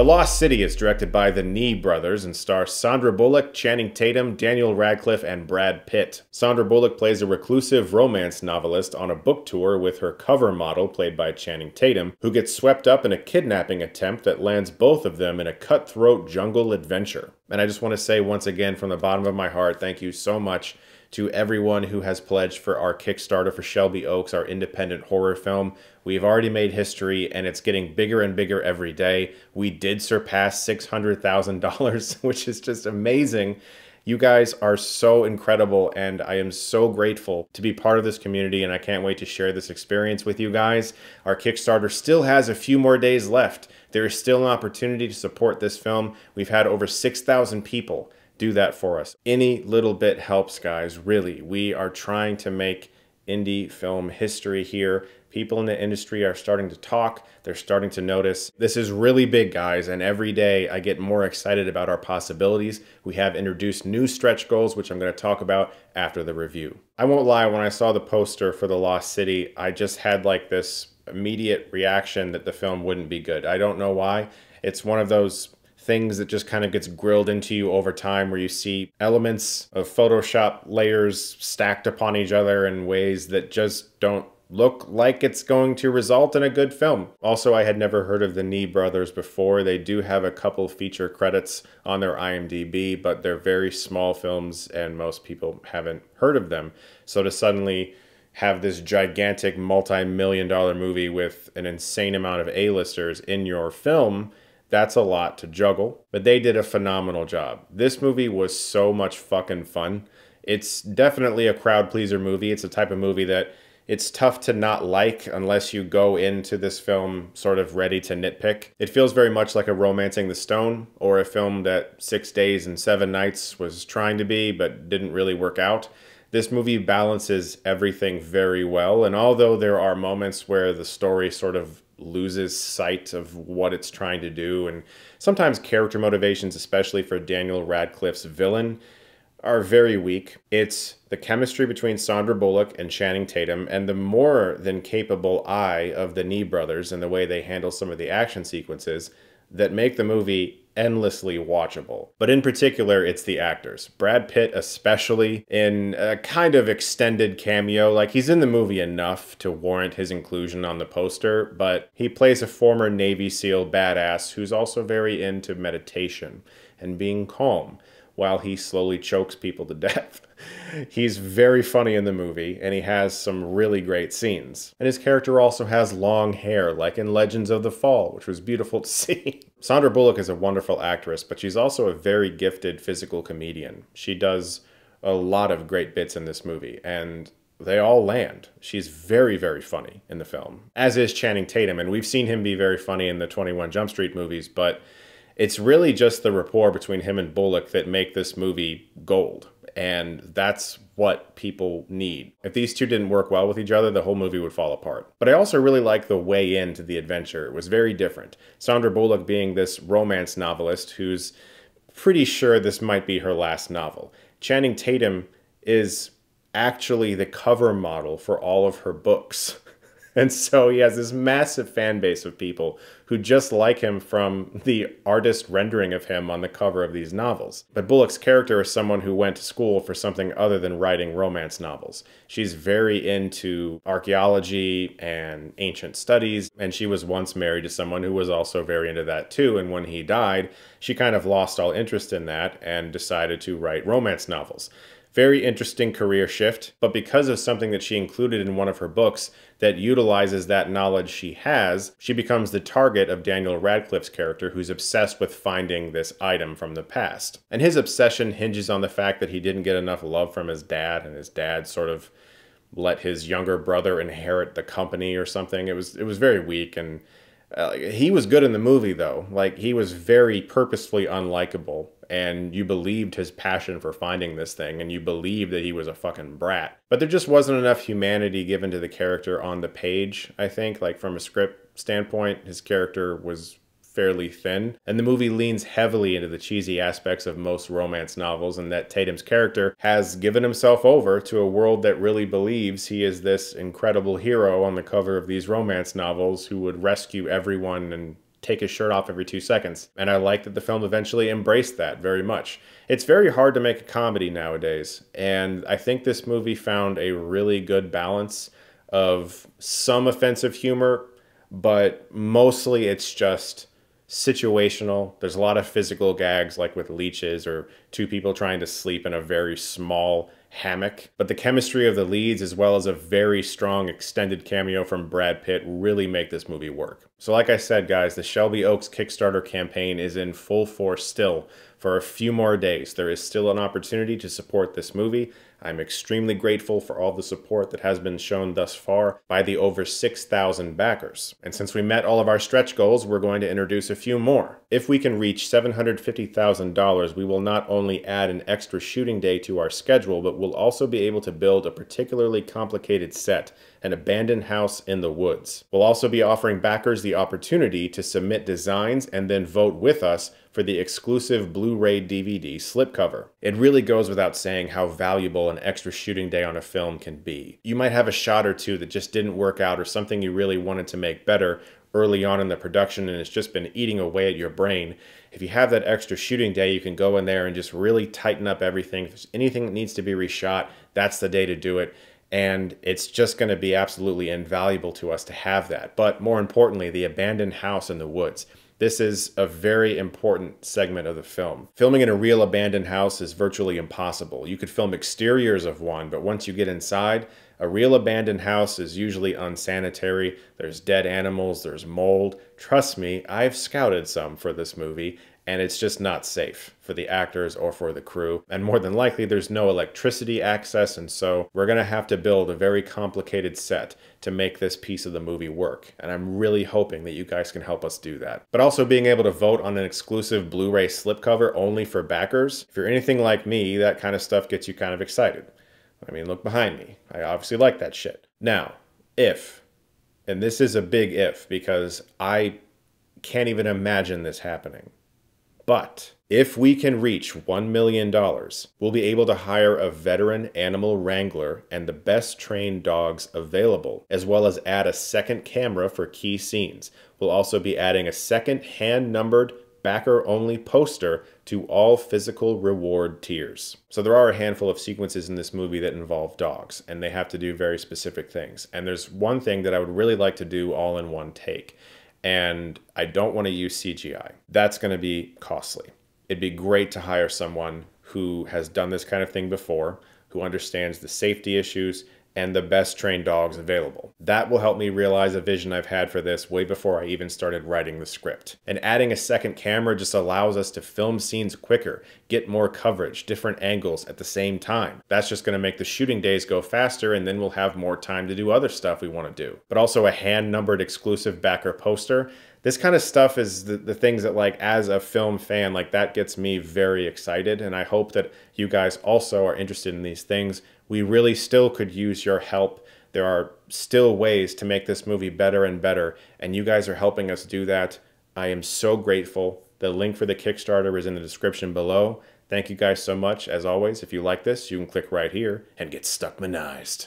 The Lost City is directed by the Nee brothers and stars Sandra Bullock, Channing Tatum, Daniel Radcliffe, and Brad Pitt. Sandra Bullock plays a reclusive romance novelist on a book tour with her cover model, played by Channing Tatum, who gets swept up in a kidnapping attempt that lands both of them in a cutthroat jungle adventure. And I just want to say once again from the bottom of my heart, thank you so much to everyone who has pledged for our Kickstarter for Shelby Oaks, our independent horror film. We've already made history and it's getting bigger and bigger every day. We did surpass $600,000, which is just amazing. You guys are so incredible, and I am so grateful to be part of this community, and I can't wait to share this experience with you guys. Our Kickstarter still has a few more days left. There is still an opportunity to support this film. We've had over 6,000 people do that for us. Any little bit helps, guys, really. We are trying to make indie film history here. People in the industry are starting to talk, they're starting to notice. This is really big, guys, and every day I get more excited about our possibilities. We have introduced new stretch goals, which I'm going to talk about after the review. I won't lie, when I saw the poster for The Lost City, I just had like this immediate reaction that the film wouldn't be good. I don't know why. It's one of those things that just kind of gets grilled into you over time where you see elements of Photoshop layers stacked upon each other in ways that just don't look like it's going to result in a good film. Also, I had never heard of the Nee brothers before. They do have a couple feature credits on their IMDb, but they're very small films and most people haven't heard of them. So to suddenly have this gigantic multi-million dollar movie with an insane amount of A-listers in your film that's a lot to juggle, but they did a phenomenal job. This movie was so much fucking fun. It's definitely a crowd pleaser movie. It's a type of movie that it's tough to not like unless you go into this film sort of ready to nitpick. It feels very much like a Romancing the Stone or a film that Six Days and Seven Nights was trying to be but didn't really work out. This movie balances everything very well, and although there are moments where the story sort of loses sight of what it's trying to do. And sometimes character motivations, especially for Daniel Radcliffe's villain, are very weak. It's the chemistry between Sandra Bullock and Channing Tatum and the more than capable eye of the Nee brothers and the way they handle some of the action sequences that make the movie endlessly watchable. But in particular, it's the actors. Brad Pitt, especially in a kind of extended cameo. Like he's in the movie enough to warrant his inclusion on the poster, but he plays a former Navy SEAL badass who's also very into meditation and being calm while he slowly chokes people to death. He's very funny in the movie, and he has some really great scenes. And his character also has long hair, like in Legends of the Fall, which was beautiful to see. Sandra Bullock is a wonderful actress, but she's also a very gifted physical comedian. She does a lot of great bits in this movie, and they all land. She's very, very funny in the film, as is Channing Tatum, and we've seen him be very funny in the 21 Jump Street movies, but it's really just the rapport between him and Bullock that make this movie gold. And that's what people need. If these two didn't work well with each other, the whole movie would fall apart. But I also really like the way into the adventure. It was very different. Sandra Bullock being this romance novelist who's pretty sure this might be her last novel. Channing Tatum is actually the cover model for all of her books. And so he has this massive fan base of people who just like him from the artist rendering of him on the cover of these novels. But Bullock's character is someone who went to school for something other than writing romance novels. She's very into archaeology and ancient studies, and she was once married to someone who was also very into that too. And when he died, she kind of lost all interest in that and decided to write romance novels. Very interesting career shift, but because of something that she included in one of her books that utilizes that knowledge she has, she becomes the target of Daniel Radcliffe's character who's obsessed with finding this item from the past. And his obsession hinges on the fact that he didn't get enough love from his dad, and his dad sort of let his younger brother inherit the company or something. It was it was very weak and uh, he was good in the movie though. Like he was very purposefully unlikable, and you believed his passion for finding this thing, and you believed that he was a fucking brat. But there just wasn't enough humanity given to the character on the page. I think, like from a script standpoint, his character was fairly thin. And the movie leans heavily into the cheesy aspects of most romance novels, and that Tatum's character has given himself over to a world that really believes he is this incredible hero on the cover of these romance novels who would rescue everyone and take his shirt off every two seconds. And I like that the film eventually embraced that very much. It's very hard to make a comedy nowadays, and I think this movie found a really good balance of some offensive humor, but mostly it's just situational. There's a lot of physical gags, like with leeches or two people trying to sleep in a very small hammock. But the chemistry of the leads, as well as a very strong extended cameo from Brad Pitt, really make this movie work. So, like I said, guys, the Shelby Oaks Kickstarter campaign is in full force still for a few more days. There is still an opportunity to support this movie. I'm extremely grateful for all the support that has been shown thus far by the over 6,000 backers. And since we met all of our stretch goals, we're going to introduce a few more. If we can reach $750,000, we will not only add an extra shooting day to our schedule, but we'll also be able to build a particularly complicated set, an abandoned house in the woods. We'll also be offering backers the opportunity to submit designs and then vote with us for the exclusive Blu-ray DVD slipcover. It really goes without saying how valuable an extra shooting day on a film can be. You might have a shot or two that just didn't work out or something you really wanted to make better early on in the production and it's just been eating away at your brain. If you have that extra shooting day, you can go in there and just really tighten up everything. If there's anything that needs to be reshot, that's the day to do it. And it's just going to be absolutely invaluable to us to have that. But more importantly, the abandoned house in the woods. This is a very important segment of the film. Filming in a real abandoned house is virtually impossible. You could film exteriors of one, but once you get inside, a real abandoned house is usually unsanitary. There's dead animals, there's mold. Trust me, I've scouted some for this movie, and it's just not safe for the actors or for the crew. And more than likely, there's no electricity access, and so we're gonna have to build a very complicated set to make this piece of the movie work. And I'm really hoping that you guys can help us do that. But also being able to vote on an exclusive Blu-ray slipcover only for backers. If you're anything like me, that kind of stuff gets you kind of excited. I mean, look behind me. I obviously like that shit. Now, if, and this is a big if because I can't even imagine this happening but if we can reach $1 million, we'll be able to hire a veteran animal wrangler and the best trained dogs available, as well as add a second camera for key scenes. We'll also be adding a second hand numbered backer only poster to all physical reward tiers. So there are a handful of sequences in this movie that involve dogs, and they have to do very specific things. And there's one thing that I would really like to do all in one take and I don't want to use CGI. That's going to be costly. It'd be great to hire someone who has done this kind of thing before, who understands the safety issues and the best trained dogs available. That will help me realize a vision I've had for this way before I even started writing the script. And adding a second camera just allows us to film scenes quicker, get more coverage, different angles at the same time. That's just gonna make the shooting days go faster and then we'll have more time to do other stuff we wanna do. But also a hand numbered exclusive backer poster this kind of stuff is the, the things that like as a film fan like that gets me very excited and i hope that you guys also are interested in these things we really still could use your help. There are still ways to make this movie better and better and you guys are helping us do that. I am so grateful. The link for the kickstarter is in the description below. Thank you guys so much. As always if you like this you can click right here and get stuckmanized